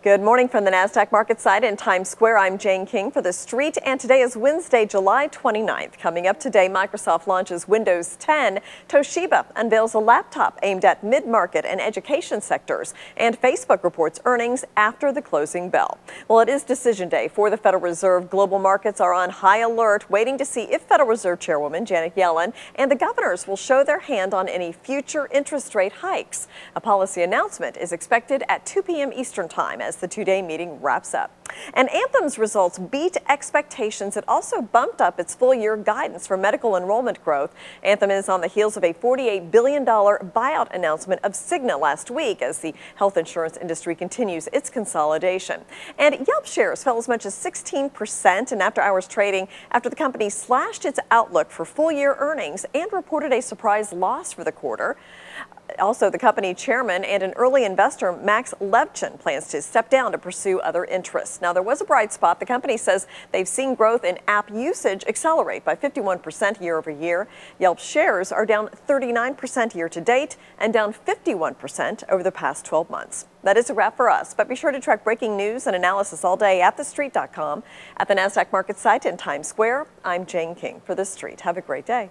Good morning from the NASDAQ market site in Times Square. I'm Jane King for The Street, and today is Wednesday, July 29th. Coming up today, Microsoft launches Windows 10, Toshiba unveils a laptop aimed at mid-market and education sectors, and Facebook reports earnings after the closing bell. Well, it is decision day for the Federal Reserve. Global markets are on high alert, waiting to see if Federal Reserve Chairwoman Janet Yellen and the governors will show their hand on any future interest rate hikes. A policy announcement is expected at 2 p.m. Eastern Time as the two-day meeting wraps up. And Anthem's results beat expectations. It also bumped up its full-year guidance for medical enrollment growth. Anthem is on the heels of a $48 billion buyout announcement of Cigna last week as the health insurance industry continues its consolidation. And Yelp shares fell as much as 16% in after-hours trading after the company slashed its outlook for full-year earnings and reported a surprise loss for the quarter. Also, the company chairman and an early investor, Max Levchin, plans to step down to pursue other interests. Now, there was a bright spot. The company says they've seen growth in app usage accelerate by 51% year over year. Yelp shares are down 39% year to date and down 51% over the past 12 months. That is a wrap for us, but be sure to track breaking news and analysis all day at TheStreet.com, at the NASDAQ market site in Times Square. I'm Jane King for The Street. Have a great day.